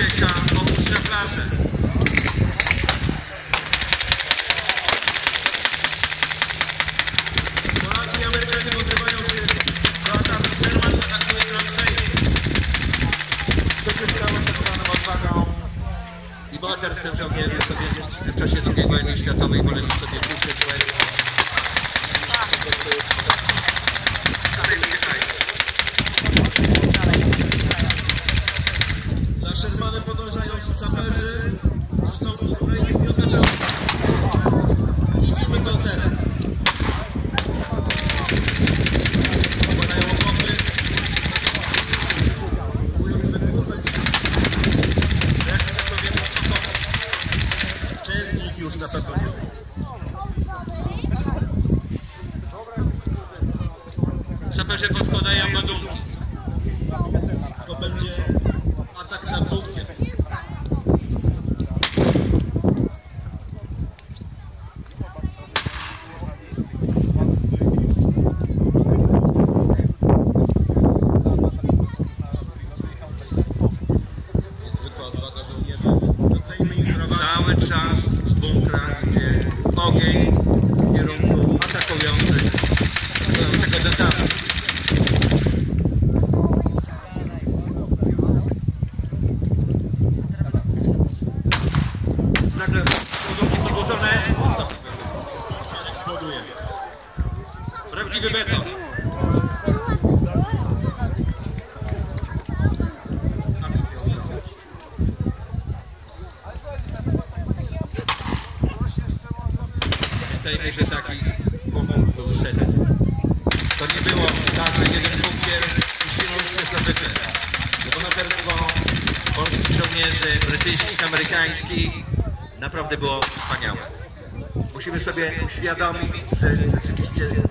ucieka, opuszcza plażę. Polacy i Amerykanie podrywają się do ataku. Sherman atakuje Ramsey. To się stało zwaną odwagą i bohaterstwem żołnierzy w czasie II wojny światowej woleli sobie puszczać Za Shermanem podążają saperzy, którzy są uzbrojeni w miotacze. Widzimy go teraz. Część z nich już na pewno nie. Saperzy podkładają ładunki. To będzie Cały czas z bunkra idzie ogień w kierunku atakujących, atakującego detalu. Nagle ładunki podłożone, prawdziwy beton. Pamiętajmy, że taki punkt był szedł. To nie było tak, że jeden bunkier i siłą się zdobyty. Bohaterstwo polskich żołnierzy, brytyjskich, amerykańskich naprawdę było wspaniałe. Musimy sobie uświadomić, że rzeczywiście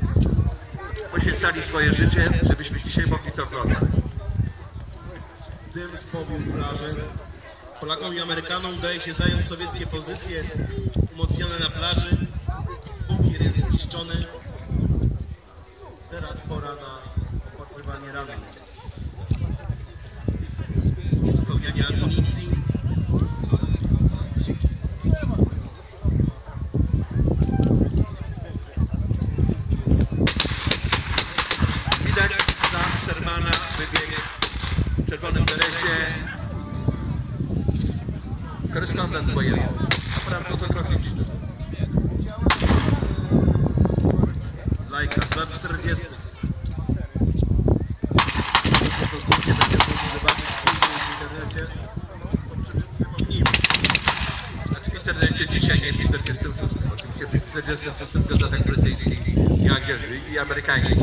poświęcali swoje życie, żebyśmy dzisiaj mogli to oglądać. Dym spobił plażę. Polakom i Amerykanom udaje się zająć sowieckie pozycje umocnione na plaży. Bunkier jest zniszczony. Teraz pora na opatrywanie rannych. Uzupełnianie amunicji. Widać za Shermana wybieg w czerwonym berecie. Korespondent wojenny. Naprawdę fotograficzny. Lajka, za 40. To zdjęcie będzie można zobaczyć w internecie. Przypomnijmy. W internecie dzisiaj nie w 46. Oczywiście w 46 związek brytyjskich i, Angiel- i amerykańskich.